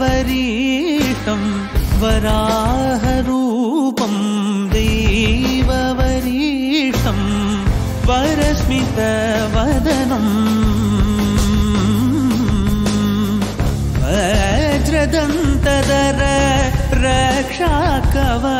वरिषं वराहरूपं देववरीषं वरस्मितवदनम् वज्रदन्तदर रक्षाकवचम्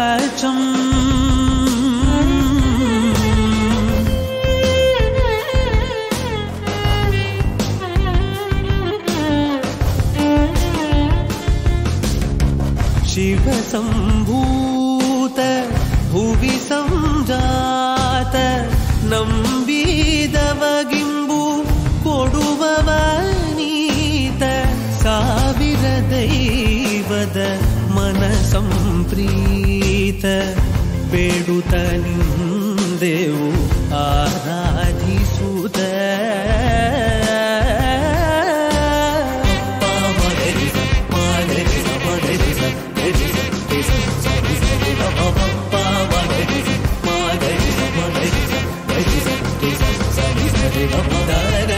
शिवसम्भूत भुवि सञ्जात नम्बीदवगिम्बु कोडुववनीत ಸಾವಿರದೈವದ ಮನಸಂಪ್ರೀತ ಬೇಡುತ್ತ ನಿಂದೆವು ಆರಾಧಿಸುತ್ತ शिवमुदर